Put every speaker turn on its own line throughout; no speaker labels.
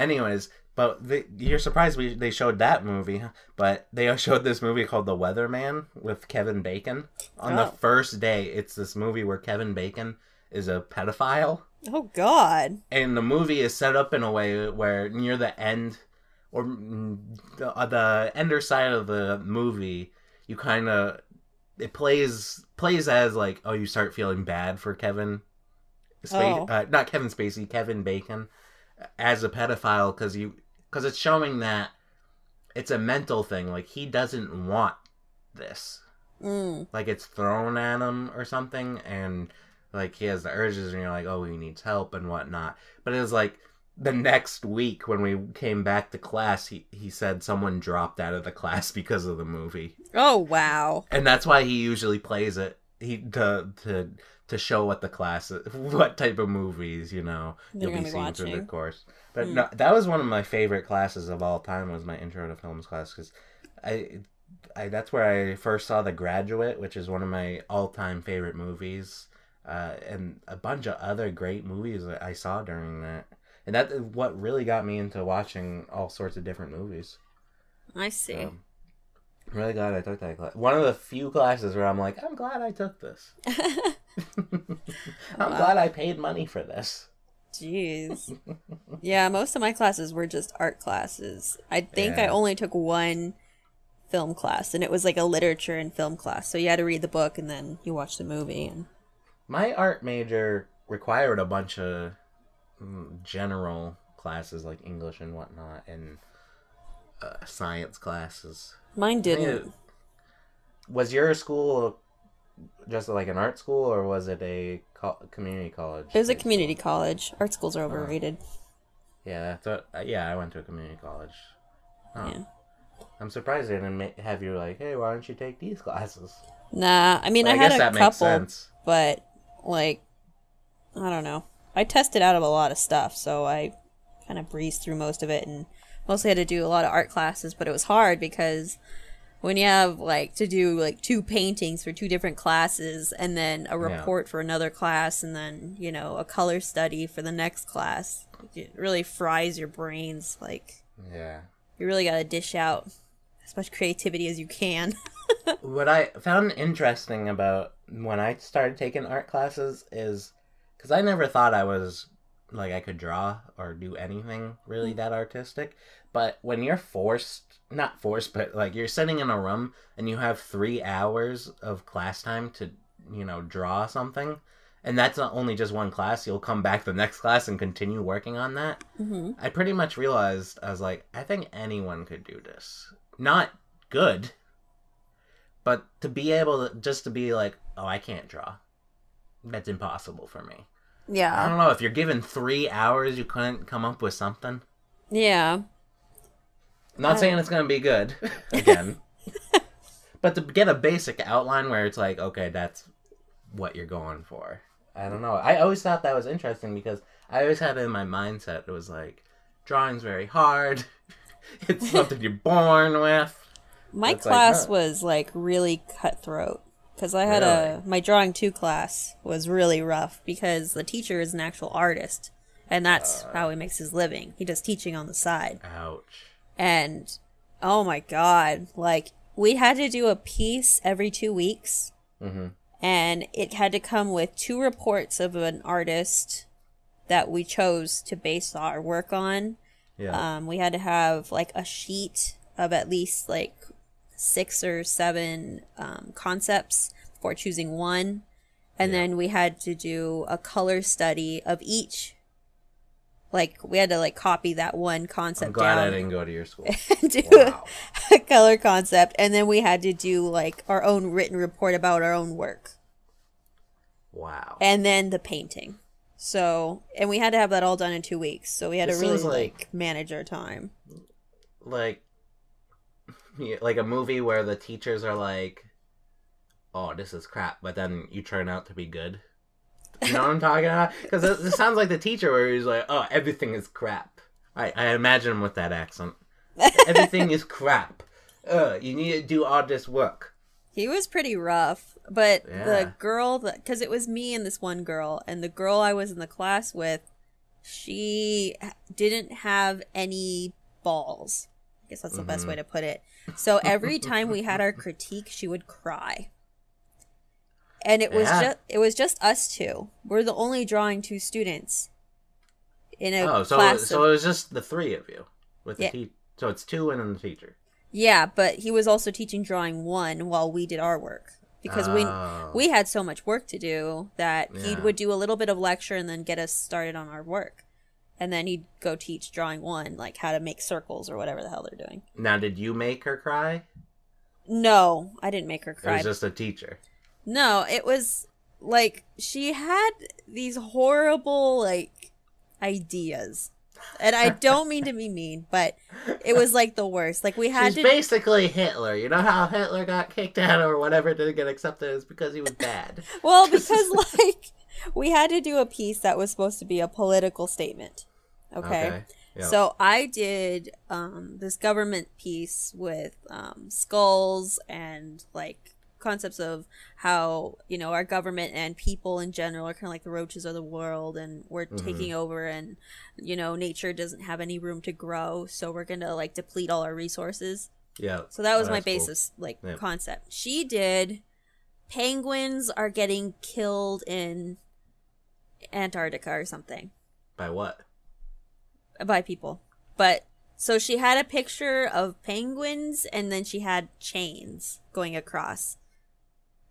Anyways, but the, you're surprised we they showed that movie, but they showed this movie called The Weatherman with Kevin Bacon. On the
Oh.
first day, it's this movie where Kevin Bacon is a pedophile,
Oh God.
and the movie is set up in a way where near the end, or mm, the, uh, the ender side of the movie, you kind of it plays plays as like oh you start feeling bad for Kevin, Spa-
Oh.
uh, not Kevin Spacey, Kevin Bacon, as a pedophile because you because it's showing that it's a mental thing like he doesn't want this
Mm.
like it's thrown at him or something and like he has the urges and you're like oh he needs help and whatnot but it was like the next week when we came back to class he, he said someone dropped out of the class because of the movie
Oh wow.
and that's why he usually plays it he to to to show what the class what type of movies you know
They're
you'll be seeing through the course but
Hmm.
no, that was one of my favorite classes of all time was my intro to films class because I, I that's where i first saw the graduate which is one of my all-time favorite movies uh, and a bunch of other great movies that i saw during that and that what really got me into watching all sorts of different movies
I see.
I'm really glad I took that class. One of the few classes where I'm like, I'm glad I took this. I'm
Wow.
glad I paid money for this.
Jeez. yeah, most of my classes were just art classes. I think I only took one film class, and it was like a literature and film class. So you had to read the book and then you watch the movie. And
My art major required a bunch of mm, general classes like English and whatnot, and uh, science classes.
mine didn't.
Yeah. Was your school just like an art school, or was it a co- community college?
It was a community
school?
college. Art schools are overrated.
Yeah, that's what. uh, Yeah, I went to a community college. Oh.
Yeah.
I'm surprised they didn't ma- have you like, hey, why don't you take these classes?
Nah, I mean,
But
I, had
guess
a
that makes
couple,
sense.
but like, I don't know. I tested out of a lot of stuff, so I kind of breezed through most of it, and mostly had to do a lot of art classes. But it was hard because when you have like to do like two paintings for two different classes, and then a
Yeah.
report for another class, and then you know a color study for the next class, it really fries your brains. Like
Yeah.
you really got to dish out as much creativity as you can.
what I found interesting about when I started taking art classes is because I never thought I was like I could draw or do anything really that artistic. But when you're forced, not forced, but like you're sitting in a room and you have three hours of class time to, you know, draw something, and that's not only just one class, you'll come back the next class and continue working on that.
hmm
I pretty much realized I was like, I think anyone could do this. Not good, but to be able to just to be like, oh, I can't draw. That's impossible for me. I don't know if you're given three hours, you couldn't come up with something.
yeah.
I'm not
I-
saying it's gonna be good again, but to get a basic outline where it's like, okay, that's what you're going for. I don't know. I always thought that was interesting because I always had it in my mindset. It was like, drawing's very hard. it's something you're born with.
My
It's like,
class
huh.
was like really cutthroat because I had a my drawing two class was really rough because the teacher is an actual artist and that's
Uh.
how he makes his living. He does teaching on the side.
Ouch.
And oh my god, like we had to do a piece every 2 weeks
Mm-hmm.
and it had to come with two reports of an artist that we chose to base our work on.
Yeah.
Um, we had to have like a sheet of at least like six or seven um, concepts before choosing one. And
Yeah.
then we had to do a color study of each. Like we had to like copy that one concept
I'm glad
down
I didn't go to your school.
and do
Wow.
a color concept, and then we had to do like our own written report about our own work,
Wow.
and then the painting. So, and we had to have that all done in two weeks. So we had
This
to really
like-
like manage our time.
like like a movie where the teachers are like oh this is crap but then you turn out to be good. You know what i'm talking about? Because it, it sounds like the teacher where he's like oh everything is crap. I, I imagine him with that accent. Everything is crap. Uh, you need to do all this work.
He was pretty rough, but
Yeah.
the girl that because it was me and this one girl, and the girl I was in the class with she didn't have any balls. I guess that's the best
Mhm.
way to put it. So every time we had our critique, she would cry. And it was
Yeah.
just it was just us two. We're the only drawing two students in a
Oh, so
class.
so
of-
it was just the three of you with the
Yeah.
te- So it's two and then the teacher.
yeah, but he was also teaching drawing one while we did our work because
Oh.
we we had so much work to do that he would do a little bit of lecture and then get us started on our work. And then he'd go teach drawing one, like how to make circles or whatever the hell they're doing.
Now, did you make her cry?
No, I didn't make her cry.
It was just a teacher.
No, it was like she had these horrible like ideas. And I don't mean to be mean, but it was like the worst. Like we had
She's
to
basically Hitler. You know how Hitler got kicked out or whatever didn't get accepted is because he was bad.
Well, because like we had to do a piece that was supposed to be a political statement. Okay.
Yep.
So I did um, this government piece with um, skulls and like concepts of how you know our government and people in general are kind of like the roaches of the world, and we're
Mhm.
taking over, and you know nature doesn't have any room to grow, so we're gonna like deplete all our resources.
yeah.
So that was
Oh,
my
that's cool.
basis, like
Yeah.
concept. She did. Penguins are getting killed in Antarctica or something
By what?
By people. But so she had a picture of penguins and then she had chains going across.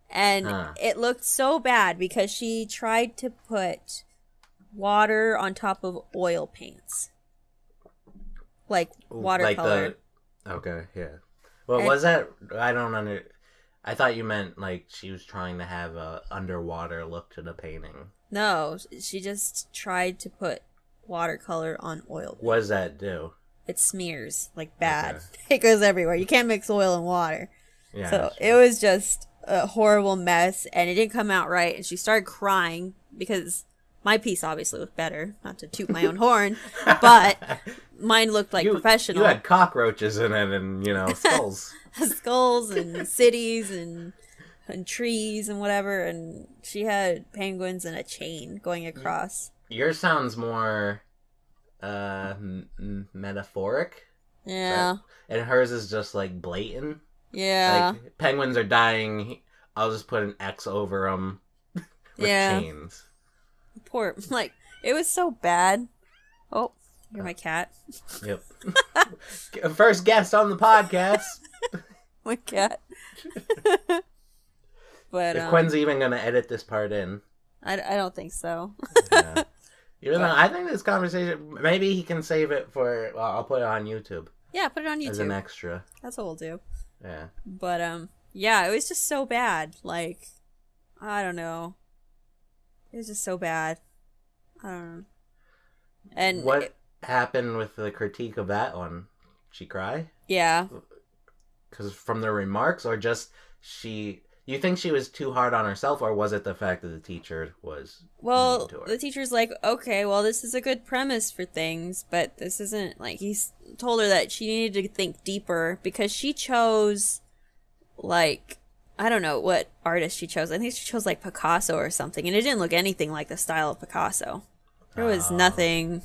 And
Huh.
it looked so bad because she tried to put water on top of oil paints. Like watercolor.
Like the. Okay, yeah. Well,
And-
was that? I don't under. I thought you meant like she was trying to have a underwater look to the painting.
No, she just tried to put watercolor on oil.
What does that do?
It smears like bad. It goes everywhere. You can't mix oil and water.
Yeah.
so it was just a horrible mess and it didn't come out right and she started crying because my piece obviously looked better not to toot my own horn but mine looked like
you,
professional
You had cockroaches in it, and you know skulls.
skulls and cities and and trees and whatever and she had penguins and a chain going mm-hmm. across
Yours sounds more uh m- metaphoric,
yeah
and hers is just like blatant.
yeah
Like penguins are dying. I'll just put an X over them with
Yeah.
chains.
poor like it was so bad oh you're my cat
Yep. First guest on the podcast.
my cat but
If
um,
Quinn's even gonna edit this part in.
I, I don't think so
Yeah. Even though I think this conversation, maybe he can save it for. Well, I'll put it on YouTube,
Yeah, put it on YouTube
as an extra.
That's what we'll do.
Yeah.
But um, yeah, it was just so bad. Like, I don't know. It was just so bad. I don't know. And
what
it-
happened with the critique of that one? She cry
yeah,
because from the remarks, or just she? You think she was too hard on herself, or was it the fact that the teacher was?
well,
mean to her?
the teacher's like, okay, well, this is a good premise for things, but this isn't like he's told her that she needed to think deeper because she chose, like, I don't know what artist she chose. I think she chose like Picasso or something, and it didn't look anything like the style of Picasso. There was
Oh.
nothing.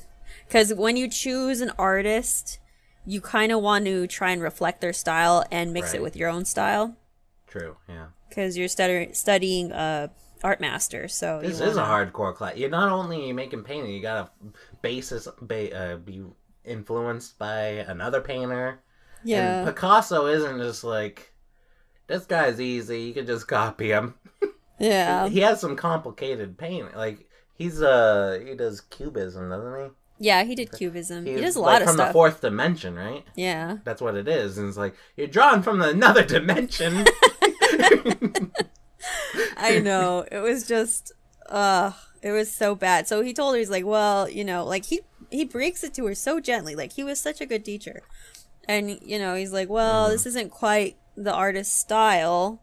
Because when you choose an artist, you kind of want to try and reflect their style and mix
Right.
it with your own style.
True. Yeah.
Because you're study- studying uh, art master, so
This
you
is a hardcore class. You're not only making painting, you gotta basis ba- uh, be influenced by another painter.
Yeah,
And Picasso isn't just like this guy's easy. You can just copy him.
yeah,
he has some complicated painting. Like he's uh he does cubism, doesn't he?
yeah. He did cubism. He,
he?
does a
like,
lot of
from
stuff.
the fourth dimension, right?
yeah,
That's what it is. And it's like you're drawn from another dimension.
I know. It was just, uh, it was so bad. So he told her, he's like, well, you know, like he he breaks it to her so gently. Like he was such a good teacher, and you know, he's like, well, this isn't quite the artist's style.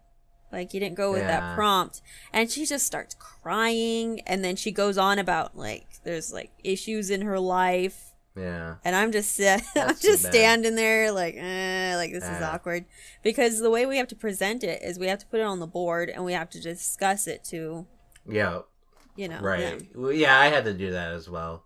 Like you didn't go with
Yeah.
that prompt, and she just starts crying, and then she goes on about like there's like issues in her life.
Yeah.
And I'm just uh, I'm just standing there like, eh, like this is awkward because the way we have to present it is we have to put it on the board and we have to discuss it to
Yeah.
you know
Right. Well, Yeah, I had to do that as well.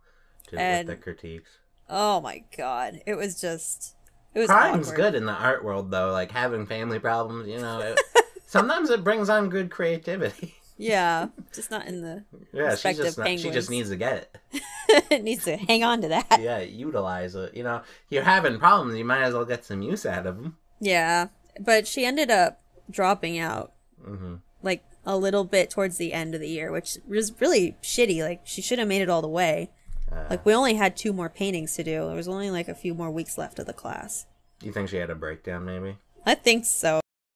to,
And-
with the critiques.
Oh my god, it was just it was
Crying's
awkward.
good in the art world, though. Like having family problems, you know. It, sometimes it brings on good creativity.
Yeah, just not in the.
yeah,
Respective
just not, she just needs to get it.
it needs to hang on to that.
Yeah, utilize it. You know, you're having problems. You might as well get some use out of them.
Yeah, but she ended up dropping out
hmm
like a little bit towards the end of the year, which was really shitty. Like she should have made it all the way.
Uh,
Like we only had two more paintings to do. There was only like a few more weeks left of the class.
you think she had a breakdown, maybe?
I think so.